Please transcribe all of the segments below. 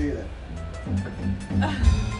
do that.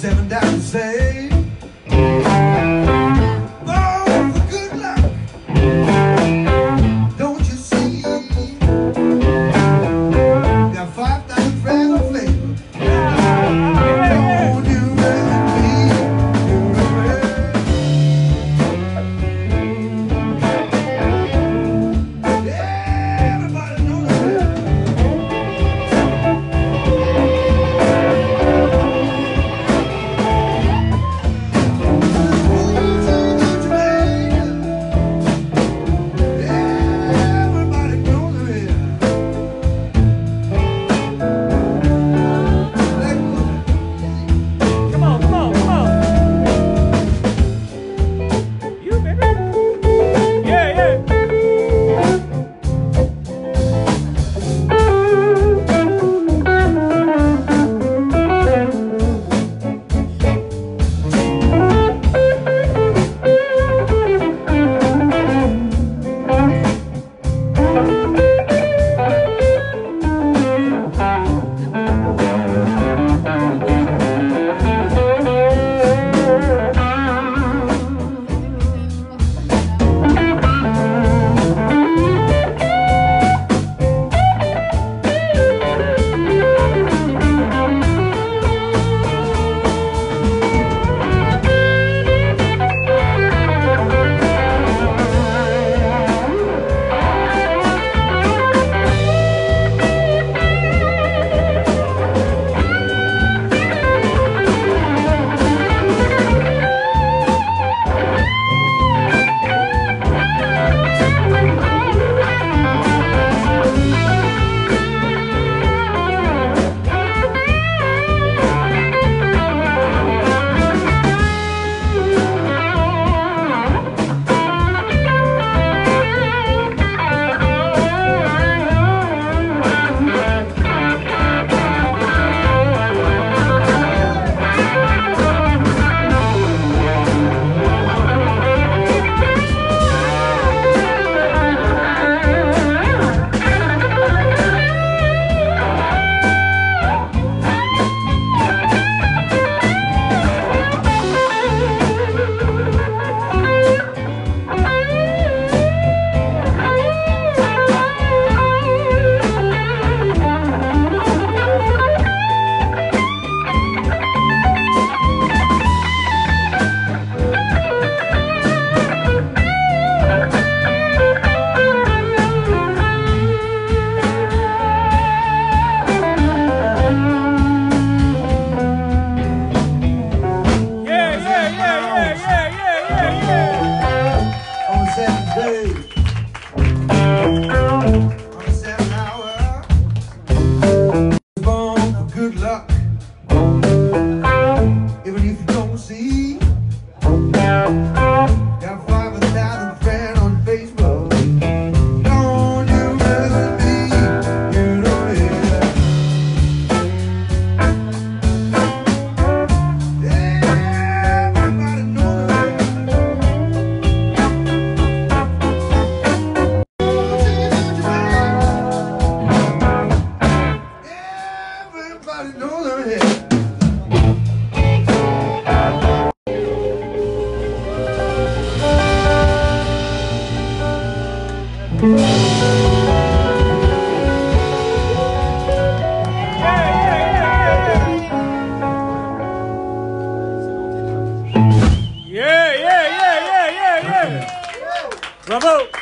Seven down say, Bravo.